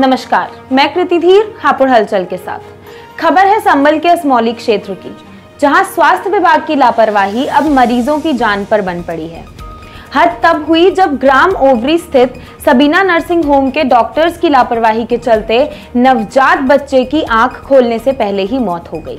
नमस्कार, मैं कृति धीर, हापुड़ हलचल के साथ। खबर है संबल के असमौली क्षेत्र की, जहाँ स्वास्थ्य विभाग की लापरवाही अब मरीजों की जान पर बन पड़ी है। हद तब हुई जब ग्राम ओवरी स्थित सबीना नर्सिंग होम के डॉक्टर्स की लापरवाही के चलते नवजात बच्चे की आँख खोलने से पहले ही मौत हो गई।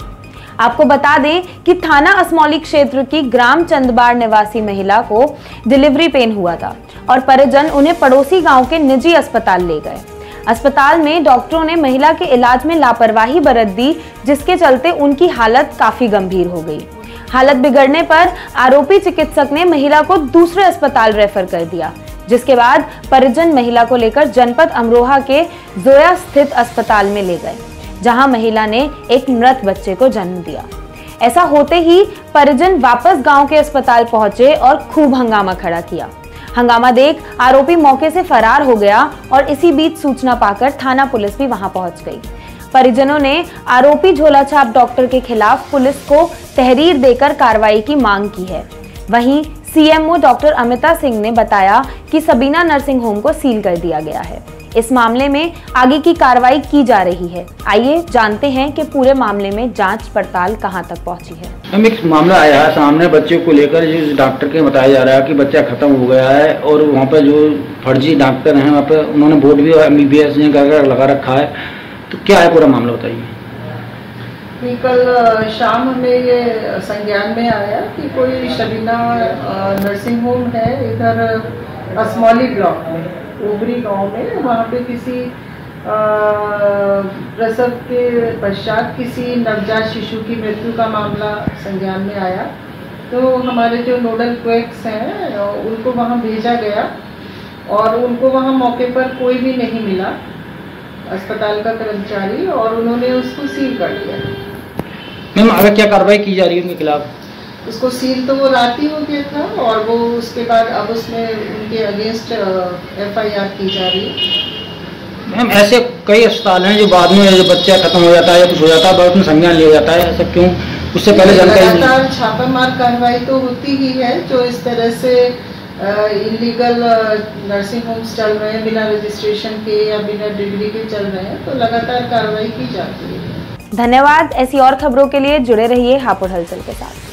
आपको बता दें कि थाना असमौली क्षेत्र की ग्राम चंदबाड़ निवासी महिला को डिलीवरी पेन हुआ था और परिजन उन्हें पड़ोसी गाँव के निजी अस्पताल ले गए। अस्पताल में डॉक्टरों ने महिला के इलाज में लापरवाही बरत दी, जिसके चलते उनकी हालत काफ़ी गंभीर हो गई। हालत बिगड़ने पर आरोपी चिकित्सक ने महिला को दूसरे अस्पताल रेफर कर दिया, जिसके बाद परिजन महिला को लेकर जनपद अमरोहा के जोया स्थित अस्पताल में ले गए, जहाँ महिला ने एक मृत बच्चे को जन्म दिया। ऐसा होते ही परिजन वापस गाँव के अस्पताल पहुँचे और खूब हंगामा खड़ा किया। हंगामा देख आरोपी मौके से फरार हो गया और इसी बीच सूचना पाकर थाना पुलिस भी वहाँ पहुँच गई। परिजनों ने आरोपी झोलाछाप डॉक्टर के खिलाफ पुलिस को तहरीर देकर कार्रवाई की मांग की है। वहीं सीएमओ डॉक्टर अमिता सिंह ने बताया कि सबीना नर्सिंग होम को सील कर दिया गया है। इस मामले में आगे की कार्रवाई की जा रही है। आइए जानते हैं कि पूरे मामले में जाँच पड़ताल कहाँ तक पहुँची है। एक मामला आया सामने बच्चे को लेकर, जिस डॉक्टर के बताया जा रहा है कि बच्चा खत्म हो गया है और वहाँ पर जो फर्जी डॉक्टर हैं वहाँ पर उन्होंने बोर्ड भी एम बी बी एस लगा रखा है। तो क्या है पूरा मामला बताइए। कल शाम हमें ये संज्ञान में आया कि कोई शबीना नर्सिंग होम है इधर असमौली ब्लॉक में ओबरी गाँव में। वहाँ पे किसी प्रसव के पश्चात किसी नवजात शिशु की मृत्यु का मामला संज्ञान में आया। तो हमारे जो नोडल क्वेक्स हैं उनको वहाँ भेजा गया और उनको वहाँ मौके पर कोई भी नहीं मिला अस्पताल का कर्मचारी और उन्होंने उसको सील कर दिया। मैम आगे क्या कार्रवाई की जा रही है उनके खिलाफ? उसको सील तो वो रात ही हो गया था और वो उसके बाद अब उसमें उनके अगेंस्ट एफ़ आई आर की जा रही है। मैम ऐसे कई अस्पताल हैं जो बाद में जो बच्चा खत्म हो जाता है या कुछ हो जाता है बाद में संज्ञान लिया जाता है ऐसा क्यों? उससे पहले जानकारी लगातार छापामार कार्रवाई तो होती ही है जो इस तरह से इलीगल नर्सिंग होम्स चल रहे हैं बिना रजिस्ट्रेशन के या बिना डिग्री के चल रहे हैं तो लगातार कार्रवाई की जाती है। धन्यवाद। ऐसी और खबरों के लिए जुड़े रहिए हापुड़ हलचल के साथ।